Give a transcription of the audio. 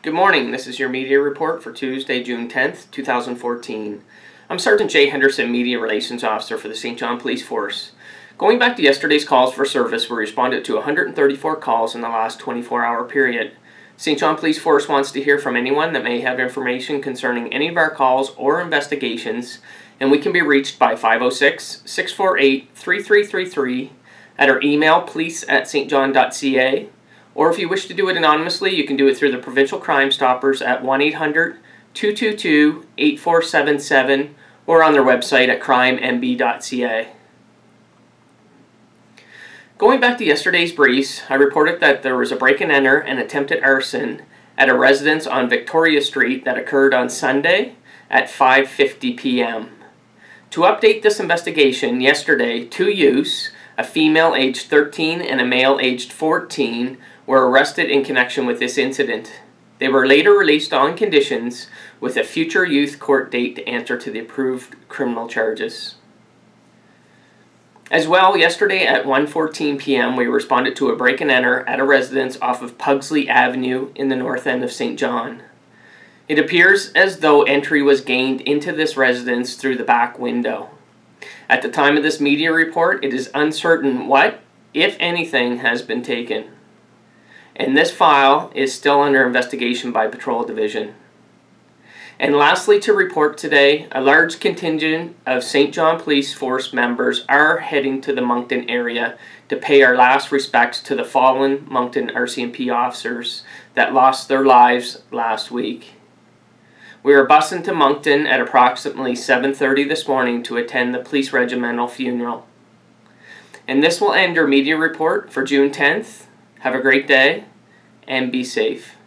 Good morning. This is your media report for Tuesday, June 10th, 2014. I'm Sergeant Jay Henderson, Media Relations Officer for the Saint John Police Force. Going back to yesterday's calls for service, we responded to 134 calls in the last 24 hour period. Saint John Police Force wants to hear from anyone that may have information concerning any of our calls or investigations, and we can be reached by 506 648 3333 at our email police at saintjohn.ca or if you wish to do it anonymously, you can do it through the Provincial Crime Stoppers at 1 800 222 8477 or on their website at crimenb.ca. Going back to yesterday's briefs, I reported that there was a break and enter and attempted arson at a residence on Victoria Street that occurred on Sunday at 5:50 p.m. To update this investigation, yesterday, two youths, a female aged 13 and a male aged 14, were arrested in connection with this incident. They were later released on conditions with a future youth court date to answer to the approved criminal charges. As well, yesterday at 1:14 p.m., we responded to a break and enter at a residence off of Pugsley Avenue in the north end of Saint John. It appears as though entry was gained into this residence through the back window. At the time of this media report, it is uncertain what, if anything, has been taken and this file is still under investigation by Patrol Division. And lastly, to report today, a large contingent of Saint John Police Force members are heading to the Moncton area to pay our last respects to the fallen Moncton RCMP officers that lost their lives last week. We are bussing to Moncton at approximately 7.30 this morning to attend the police regimental funeral. And this will end your media report for June 10th. Have a great day and be safe.